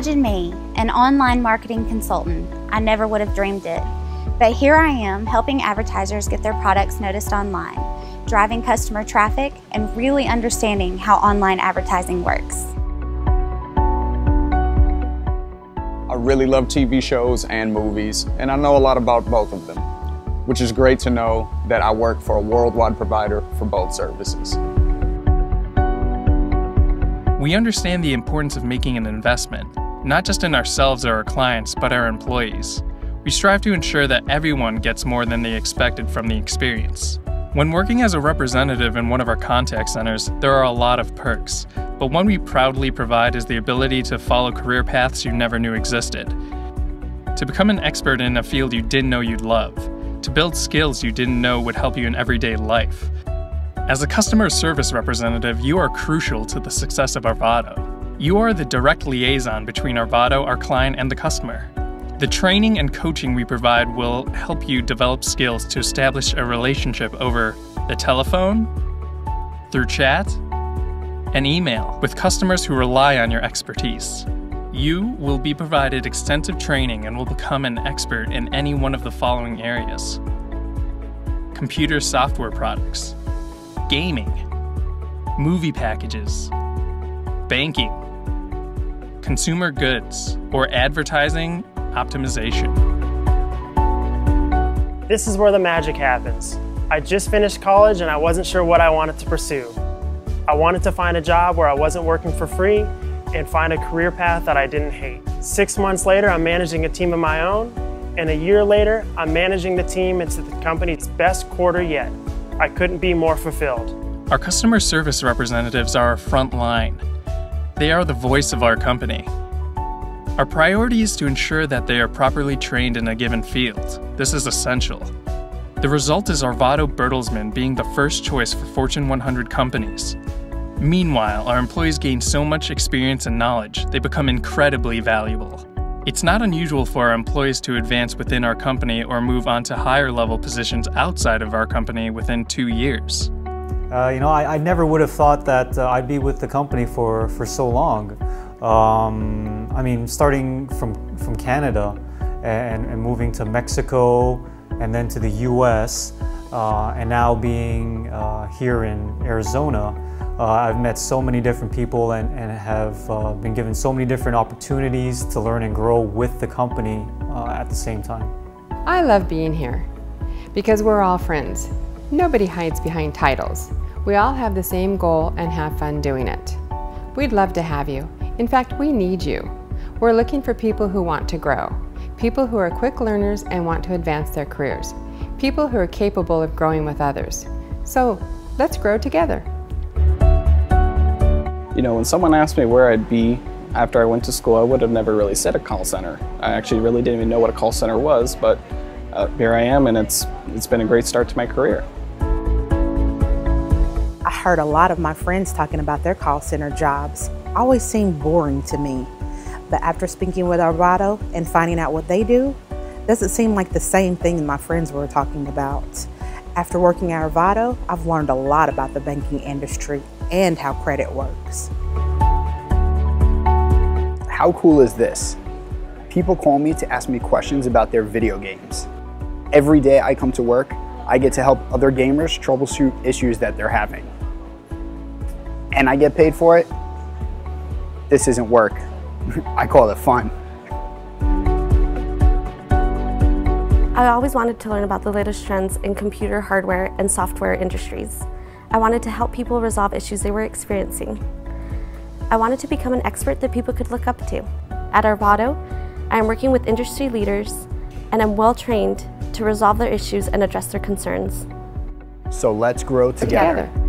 Imagine me, an online marketing consultant. I never would have dreamed it. But here I am helping advertisers get their products noticed online, driving customer traffic, and really understanding how online advertising works. I really love TV shows and movies, and I know a lot about both of them, which is great to know that I work for a worldwide provider for both services. We understand the importance of making an investment, not just in ourselves or our clients, but our employees. We strive to ensure that everyone gets more than they expected from the experience. When working as a representative in one of our contact centers, there are a lot of perks, but one we proudly provide is the ability to follow career paths you never knew existed. To become an expert in a field you didn't know you'd love, to build skills you didn't know would help you in everyday life, as a customer service representative, you are crucial to the success of Arvato. You are the direct liaison between Arvato, our client, and the customer. The training and coaching we provide will help you develop skills to establish a relationship over the telephone, through chat, and email with customers who rely on your expertise. You will be provided extensive training and will become an expert in any one of the following areas computer software products gaming, movie packages, banking, consumer goods, or advertising optimization. This is where the magic happens. I just finished college and I wasn't sure what I wanted to pursue. I wanted to find a job where I wasn't working for free and find a career path that I didn't hate. Six months later, I'm managing a team of my own, and a year later, I'm managing the team into the company's best quarter yet. I couldn't be more fulfilled. Our customer service representatives are our front line. They are the voice of our company. Our priority is to ensure that they are properly trained in a given field. This is essential. The result is Arvato Bertelsmann being the first choice for Fortune 100 companies. Meanwhile, our employees gain so much experience and knowledge, they become incredibly valuable. It's not unusual for our employees to advance within our company or move on to higher level positions outside of our company within two years. Uh, you know, I, I, never would have thought that uh, I'd be with the company for, for so long. Um, I mean, starting from, from Canada and, and, moving to Mexico and then to the US, uh, and now being uh, here in Arizona, uh, I've met so many different people and, and have uh, been given so many different opportunities to learn and grow with the company at the same time. I love being here because we're all friends. Nobody hides behind titles. We all have the same goal and have fun doing it. We'd love to have you. In fact, we need you. We're looking for people who want to grow, people who are quick learners and want to advance their careers, people who are capable of growing with others. So let's grow together. You know, when someone asked me where I'd be after I went to school, I would have never really said a call center. I actually really didn't even know what a call center was, but uh, here I am, and it's it's been a great start to my career. Heard a lot of my friends talking about their call center jobs. Always seemed boring to me. But after speaking with Arvato and finding out what they do, doesn't seem like the same thing my friends were talking about. After working at Arvato, I've learned a lot about the banking industry and how credit works. How cool is this? People call me to ask me questions about their video games. Every day I come to work, I get to help other gamers troubleshoot issues that they're having. And I get paid for it. This isn't work. I call it fun. I always wanted to learn about the latest trends in computer hardware and software industries. I wanted to help people resolve issues they were experiencing. I wanted to become an expert that people could look up to. At Arvato, I am working with industry leaders and I'm well trained to resolve their issues and address their concerns. So let's grow together. together.